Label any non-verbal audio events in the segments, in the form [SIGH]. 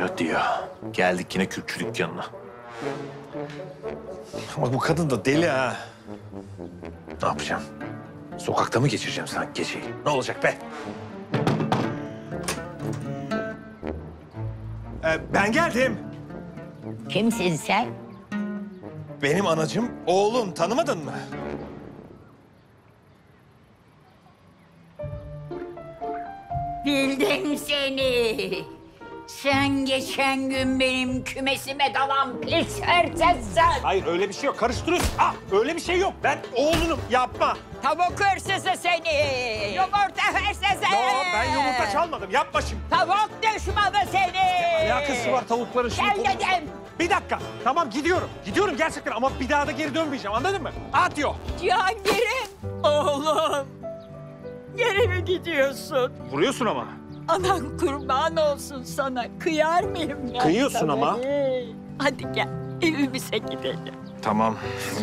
Hadi ya. Geldik yine kürkçü dükkanına. Ama bu kadın da deli ha. Ne yapacağım? Sokakta mı geçireceğim sanki geceyi? Ne olacak be? Ee, ben geldim. Kimsin sen? Benim anacım, oğlum. Tanımadın mı? Bildim seni. Sen geçen gün benim kümesime dalan pis hırsızsın. Hayır öyle bir şey yok. Karıştırıyorsun. Ah öyle bir şey yok. Ben oğlunum. Yapma. Tavuk hırsızı seni. Yumurta Ya ben yumurta çalmadım. Yapma şimdi. Tavuk düşmanı seni. Alakası var tavukların şimdi. Gel dedim. Bir dakika. Tamam gidiyorum. Gidiyorum gerçekten ama bir daha da geri dönmeyeceğim. Anladın mı? Atıyor. Cihangir'im. Oğlum. Geri mi gidiyorsun? Vuruyorsun ama. Anan kurban olsun sana. Kıyar mıyım ben Kıyıyorsun sana? ama. Hadi gel evimize gidelim. Tamam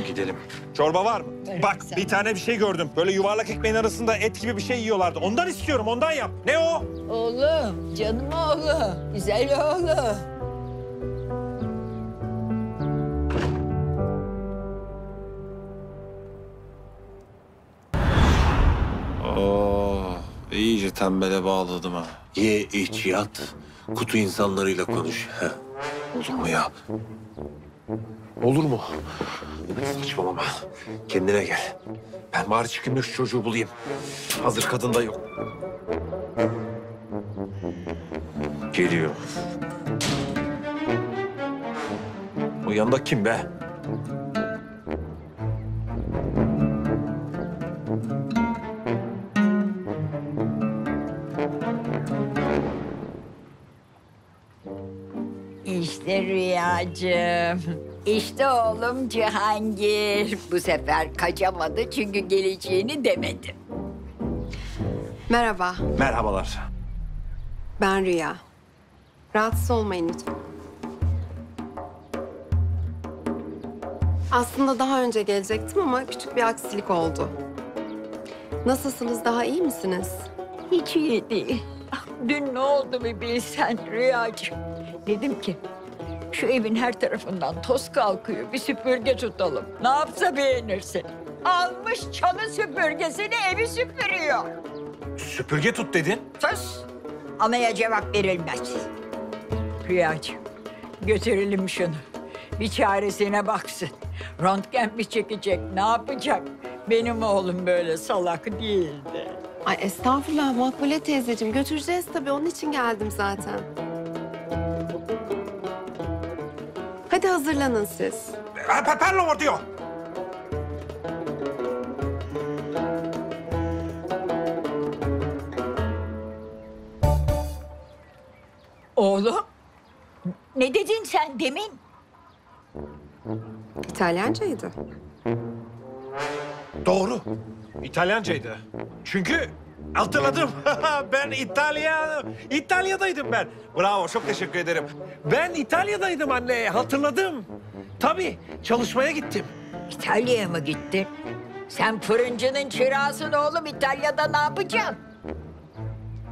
gidelim. Çorba var mı? Evet, Bak sen- bir tane bir şey gördüm. Böyle yuvarlak ekmeğin arasında et gibi bir şey yiyorlardı. Ondan istiyorum ondan yap. Ne o? Oğlum, canım oğlum, güzel oğlum. Oo, iyice tembele bağladım ha. Ye, iç, yat. Kutu insanlarıyla konuş. Heh. Olur mu ya? Olur mu? Saçmalama. Kendine gel. Ben bari çıkayım da şu çocuğu bulayım. Hazır kadın da yok. Geliyor. O yanında kim be? İşte Rüyacığım. İşte oğlum Cihangir. Bu sefer kaçamadı çünkü geleceğini demedim. Merhaba, Merhabalar. ben Rüya. Rahatsız olmayın lütfen. Aslında daha önce gelecektim ama küçük bir aksilik oldu. Nasılsınız, daha iyi misiniz? Hiç iyi değil. Dün ne oldu bir bilsen Rüyacığım. Dedim ki şu evin her tarafından toz kalkıyor. Bir süpürge tutalım. Ne yapsa beğenirsin. Almış çalı süpürgesini evi süpürüyor. Süpürge tut dedin. Sus. Anaya cevap verilmez. Rüyacığım götürelim şunu. Bir çaresine baksın. Röntgen mi çekecek, ne yapacak? Benim oğlum böyle salak değildi. Ay estağfurullah Makbule teyzeciğim. Götüreceğiz tabii, onun için geldim zaten. Hadi hazırlanın siz. Perlo diyor. Oğlum, ne dedin sen demin? İtalyancaydı. Doğru. İtalyancaydı. Çünkü hatırladım. [LAUGHS] ben İtalya... İtalya'daydım ben. Bravo, çok teşekkür ederim. Ben İtalya'daydım anne, hatırladım. Tabii, çalışmaya gittim. İtalya'ya mı gittin? Sen fırıncının çırağısın oğlum. İtalya'da ne yapacaksın?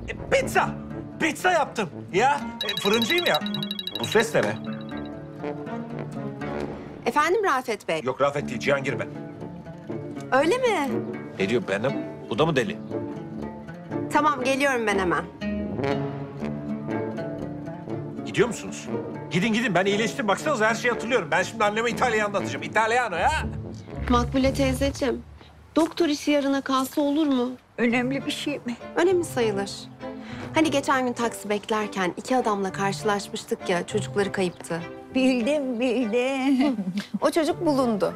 E, pizza. Pizza yaptım. Ya, e, fırıncıyım ya. Bu ses ne be? Efendim Rafet Bey, Yok Rafet değil, Cihangir ben. öyle mi? Ne diyor benim? Bu da mı deli? Tamam, geliyorum ben hemen. Gidiyor musunuz? Gidin gidin, ben iyileştim. Baksanıza her şeyi hatırlıyorum. Ben şimdi anneme İtalya'yı anlatacağım. İtalyano ya. Makbule teyzeciğim, doktor işi yarına kalsa olur mu? Önemli bir şey mi? Önemli sayılır. Hani geçen gün taksi beklerken iki adamla karşılaşmıştık ya, çocukları kayıptı. Bildim, bildim. [LAUGHS] O çocuk bulundu.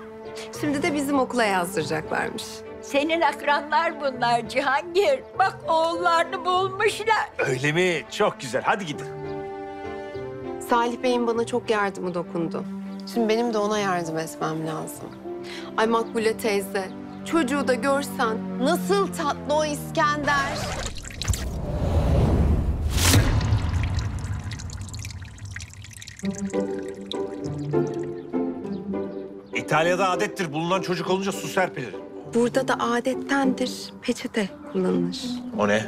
Şimdi de bizim okula yazdıracaklarmış. Senin akranlar bunlar Cihangir. Bak oğullarını bulmuşlar. Öyle mi? Çok güzel. Hadi gidin. Salih Bey'in bana çok yardımı dokundu. Şimdi benim de ona yardım etmem lazım. Ay Makbule teyze, çocuğu da görsen nasıl tatlı o İskender. İtalya'da adettir. Bulunan çocuk olunca su serpilir. Burada da adettendir. Peçete kullanılır. O ne?